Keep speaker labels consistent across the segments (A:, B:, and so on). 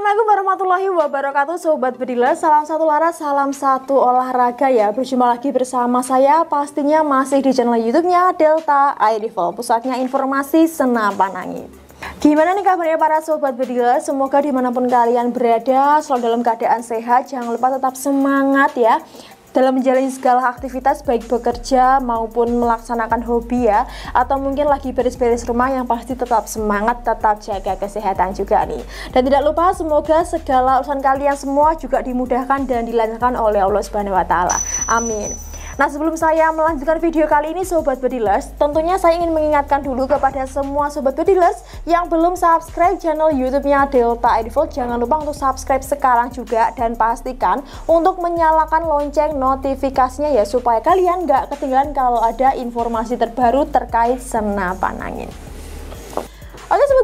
A: Assalamualaikum warahmatullahi wabarakatuh Sobat Bediler Salam satu laras, salam satu olahraga ya. Berjumpa lagi bersama saya Pastinya masih di channel youtube-nya Delta Air Rifle Pusatnya informasi senapan angin Gimana nih kabarnya para sobat bediler? Semoga di mana pun kalian berada selalu dalam keadaan sehat. Jangan lupa tetap semangat ya dalam menjalani segala aktivitas baik bekerja maupun melaksanakan hobi ya atau mungkin lagi beres-beres rumah yang pasti tetap semangat tetap jaga kesehatan juga nih. Dan tidak lupa semoga segala urusan kalian semua juga dimudahkan dan dilancarkan oleh Allah Subhanahu wa amin Nah sebelum saya melanjutkan video kali ini Sobat Bedilers Tentunya saya ingin mengingatkan dulu kepada semua Sobat Bedilers Yang belum subscribe channel youtube-nya Delta Edifol Jangan lupa untuk subscribe sekarang juga Dan pastikan untuk menyalakan lonceng notifikasinya ya Supaya kalian nggak ketinggalan kalau ada informasi terbaru terkait senapan angin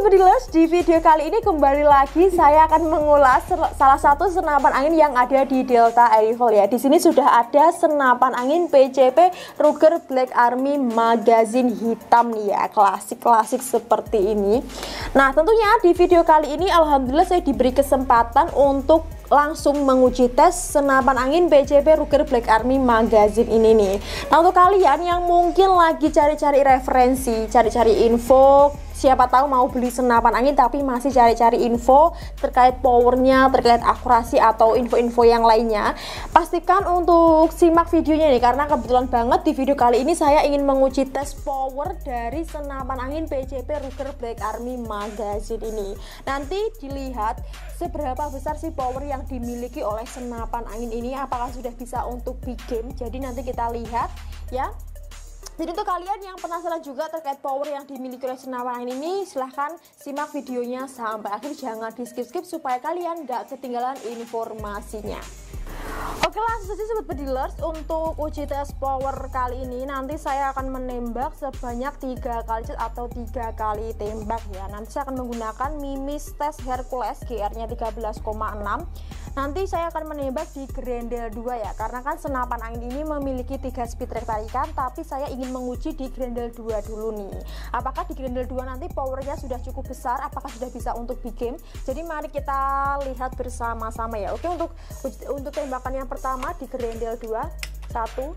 A: Bedilas, di video kali ini kembali lagi saya akan mengulas salah satu senapan angin yang ada di Delta Air ya. Di sini sudah ada senapan angin PCP Ruger Black Army magazine hitam nih ya, klasik-klasik seperti ini. Nah, tentunya di video kali ini alhamdulillah saya diberi kesempatan untuk langsung menguji tes senapan angin PCP Ruger Black Army Magazine ini nih. Nah, untuk kalian yang mungkin lagi cari-cari referensi, cari-cari info siapa tahu mau beli senapan angin tapi masih cari-cari info terkait powernya, terkait akurasi atau info-info yang lainnya. Pastikan untuk simak videonya nih karena kebetulan banget di video kali ini saya ingin menguji tes power dari senapan angin PCP Ruger Black Army Magazine ini. Nanti dilihat seberapa besar sih power yang dimiliki oleh senapan angin ini apakah sudah bisa untuk big game. Jadi nanti kita lihat ya jadi untuk kalian yang penasaran juga terkait power yang dimiliki oleh senapan ini, silahkan simak videonya sampai akhir, jangan di skip-skip supaya kalian nggak ketinggalan informasinya. Oke langsung saja sobat pedilers untuk uji tes power kali ini nanti saya akan menembak sebanyak tiga kali cut atau tiga kali tembak ya. Nanti saya akan menggunakan Mimis tes Hercules GR nya 13,6 nanti saya akan menembak di Grendel 2 ya karena kan senapan angin ini memiliki tiga speed track tarikan tapi saya ingin menguji di Grendel 2 dulu nih. Apakah di Grendel 2 nanti powernya sudah cukup besar? Apakah sudah bisa untuk game? Jadi mari kita lihat bersama-sama ya. Oke untuk untuk tembakan yang pertama di Grendel 2 satu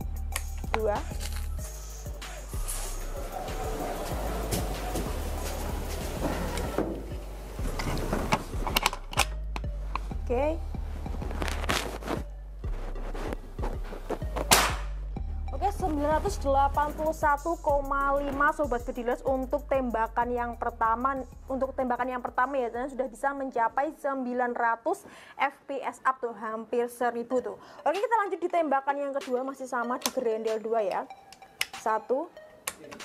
A: dua Oke, okay. 981,5 sobat bedilas untuk tembakan yang pertama untuk tembakan yang pertama ya dan sudah bisa mencapai 900 fps up tuh hampir 1000 tuh. Oke kita lanjut di tembakan yang kedua masih sama di grendel 2 ya. Satu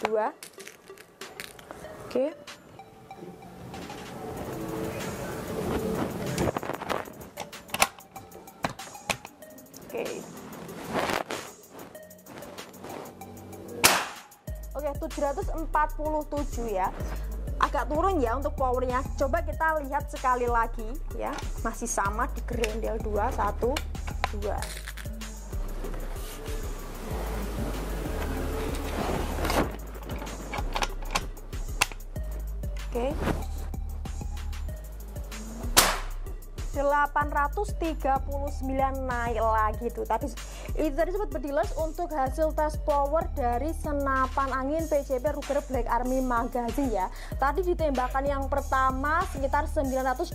A: dua. Oke. Oke 747 ya agak turun ya untuk powernya coba kita lihat sekali lagi ya masih sama di grendel 2 1 2 Oke. Okay. 839 naik lagi tuh tapi itu tadi sempat bedilas untuk hasil tes power dari senapan angin PCP Ruger Black Army Magazine ya. Tadi ditembakkan yang pertama sekitar 980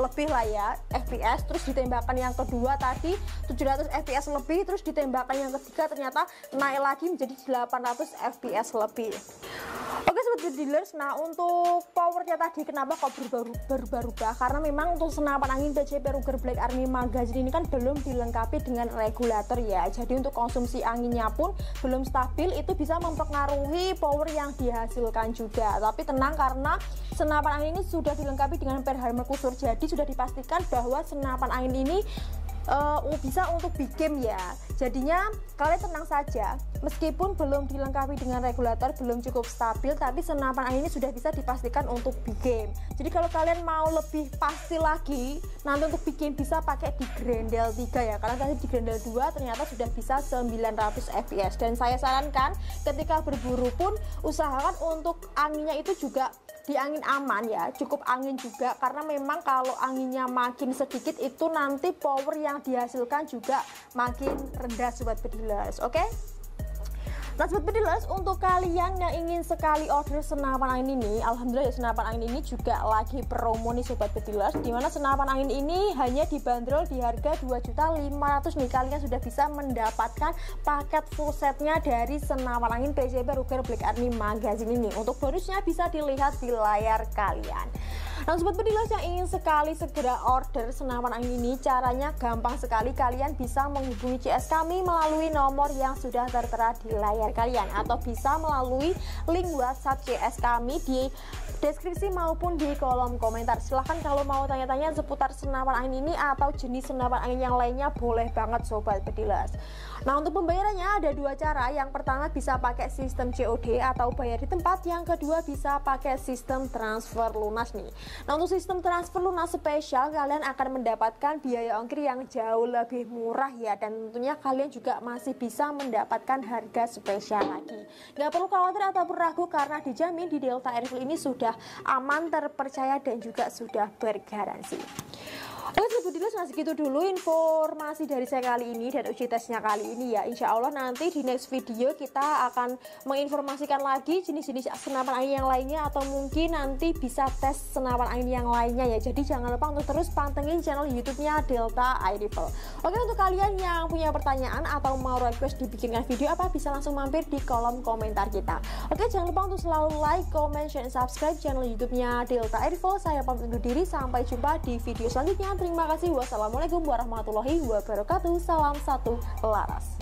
A: lebih lah ya FPS terus ditembakkan yang kedua tadi 700 FPS lebih. Terus ditembakkan yang ketiga ternyata naik lagi menjadi 800 FPS lebih. Oke sobat dealers, nah untuk powernya tadi kenapa kok berubah-ubah? Karena memang untuk senapan angin PCP Ruger Black Army Magazine ini kan belum dilengkapi dengan regulator ya. Jadi untuk konsumsi anginnya pun belum stabil, itu bisa mempengaruhi power yang dihasilkan juga. Tapi tenang karena senapan angin ini sudah dilengkapi dengan perhammer Mercury, jadi sudah dipastikan bahwa senapan angin ini uh, bisa untuk big game ya Jadinya kalian tenang saja, meskipun belum dilengkapi dengan regulator, belum cukup stabil, tapi senapan angin ini sudah bisa dipastikan untuk big game. Jadi kalau kalian mau lebih pasti lagi, nanti untuk big game bisa pakai di Grendel 3 ya, karena tadi di Grendel 2 ternyata sudah bisa 900 fps. Dan saya sarankan ketika berburu pun usahakan untuk anginnya itu juga di angin aman ya cukup angin juga karena memang kalau anginnya makin sedikit itu nanti power yang dihasilkan juga makin rendah sobat bedilas oke okay? Nah sobat bedilas untuk kalian yang ingin sekali order senapan angin ini Alhamdulillah ya senapan angin ini juga lagi promo nih sobat bedilas Di mana senapan angin ini hanya dibanderol di harga 2.500 nih. Kalian sudah bisa mendapatkan paket full setnya dari senapan angin PCB Ruger Black Army Magazine ini. Untuk bonusnya bisa dilihat di layar kalian. Nah sobat bedilas yang ingin sekali segera order senapan angin ini Caranya gampang sekali. Kalian bisa menghubungi CS kami melalui nomor yang sudah tertera di layar kalian atau bisa melalui link WhatsApp CS kami di deskripsi maupun di kolom komentar. Silahkan kalau mau tanya-tanya seputar senapan angin ini atau jenis senapan angin yang lainnya boleh banget sobat bedilas nah untuk pembayarannya ada dua cara. Yang pertama bisa pakai sistem COD atau bayar di tempat. Yang kedua bisa pakai sistem transfer lunas nih. Nah untuk sistem transfer lunas spesial kalian akan mendapatkan biaya ongkir yang jauh lebih murah ya. Dan tentunya kalian juga masih bisa mendapatkan harga spesial lagi nggak perlu khawatir ataupun ragu karena dijamin di Delta Airfield ini sudah aman, terpercaya dan juga sudah bergaransi. Nah segitu dulu informasi dari saya kali ini dan uji tesnya kali ini ya. Insya Allah nanti di next video kita akan menginformasikan lagi jenis-jenis senapan angin yang lainnya Atau mungkin nanti bisa tes senapan angin yang lainnya ya. Jadi jangan lupa untuk terus pantengin channel youtube-nya Delta iRifle Oke untuk kalian yang punya pertanyaan atau mau request dibikinkan video apa bisa langsung mampir di kolom komentar kita. Oke jangan lupa untuk selalu like, comment, share, dan subscribe channel youtube-nya Delta iRifle Saya pamit undur diri sampai jumpa di video selanjutnya. Terima kasih. Wassalamualaikum warahmatullahi wabarakatuh. Salam satu laras.